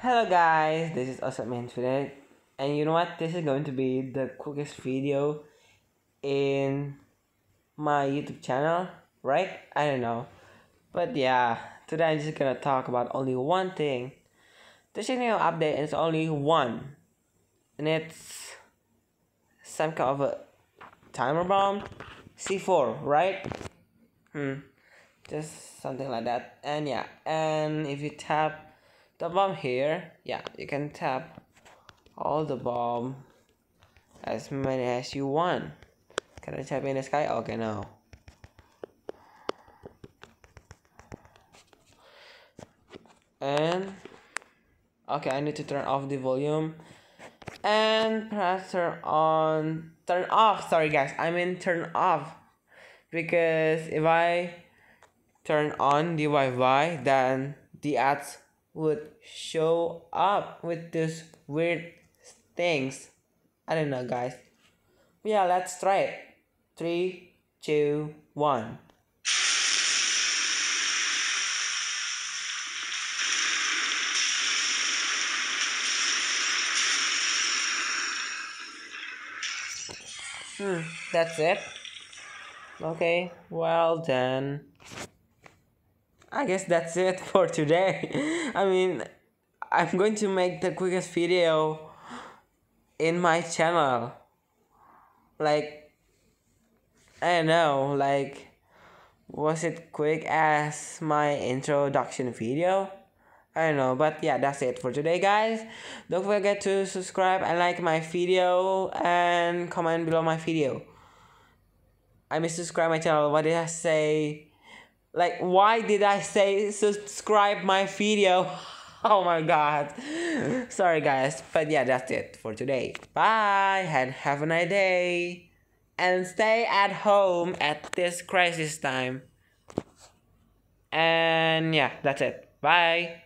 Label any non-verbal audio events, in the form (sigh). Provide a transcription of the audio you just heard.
Hello guys, this is Osman Infinite and you know what? This is going to be the quickest video in my YouTube channel, right? I don't know. But yeah, today I'm just gonna talk about only one thing. The channel update is only one. And it's some kind of a timer bomb. C4, right? Hmm. Just something like that. And yeah, and if you tap the bomb here yeah you can tap all the bomb as many as you want. Can I tap in the sky? Okay no. And okay I need to turn off the volume. And press turn on turn off sorry guys I mean turn off. Because if I turn on the Wi-Fi then the ads would show up with these weird things. I don't know, guys. Yeah, let's try it. Three, two, one. Hmm, that's it. Okay, well then. I guess that's it (laughs) for today. I mean, I'm going to make the quickest video in my channel. Like, I don't know, like, was it quick as my introduction video? I don't know, but yeah, that's it for today, guys. Don't forget to subscribe and like my video and comment below my video. I miss subscribe my channel. What did I say? Like, why did I say subscribe my video? (laughs) Oh my god. Sorry, guys. But yeah, that's it for today. Bye and have a nice day. And stay at home at this crisis time. And yeah, that's it. Bye.